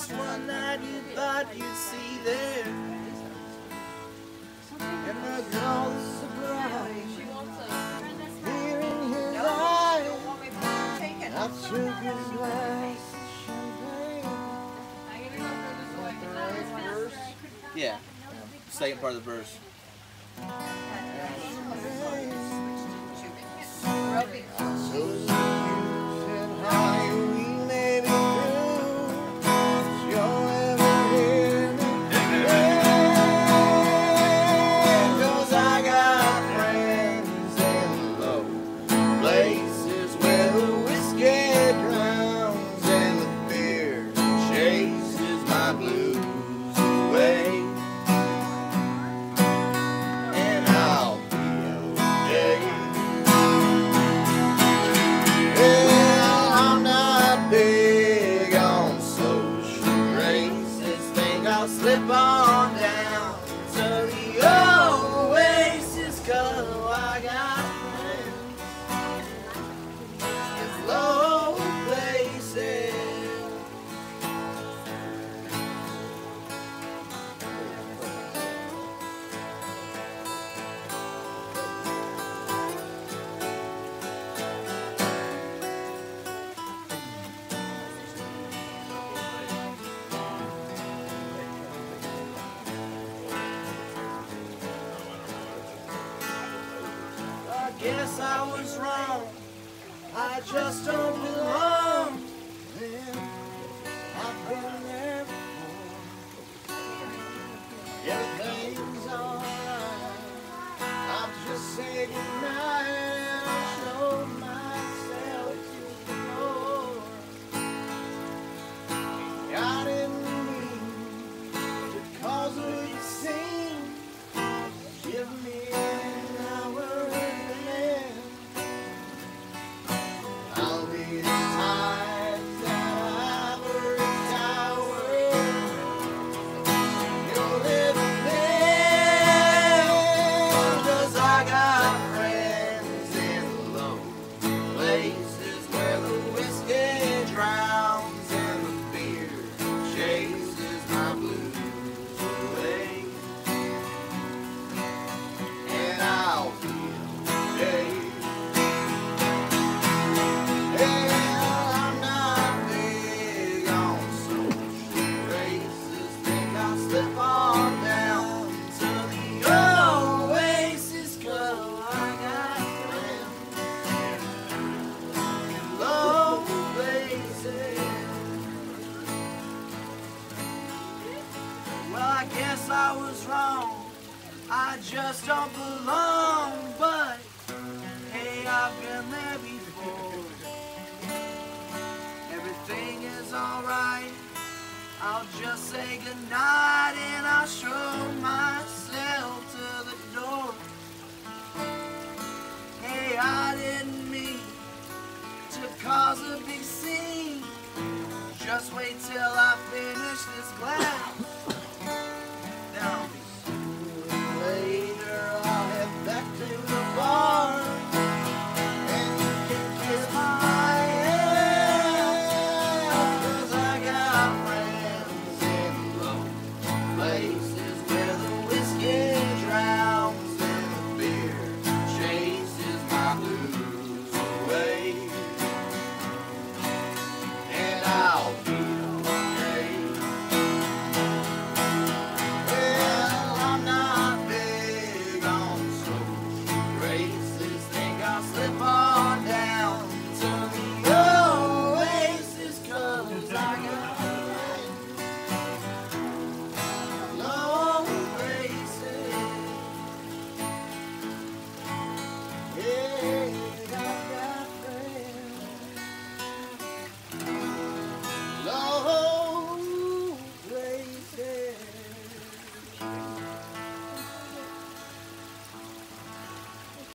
just one that you thought you'd see there. And the girl is surprised, hearing his eyes. I took his glass champagne. Yeah. Second part of the verse. Blues away. And I'll be okay. Well, I'm not big on social graces. Think I'll slip on down I guess I was wrong. I just don't belong. Then I've Well, I guess I was wrong. I just don't belong, but hey, I've been there before. Everything is alright. I'll just say goodnight and I'll show myself to the door. Hey, I didn't mean to cause a big scene. Just wait till I finish this glass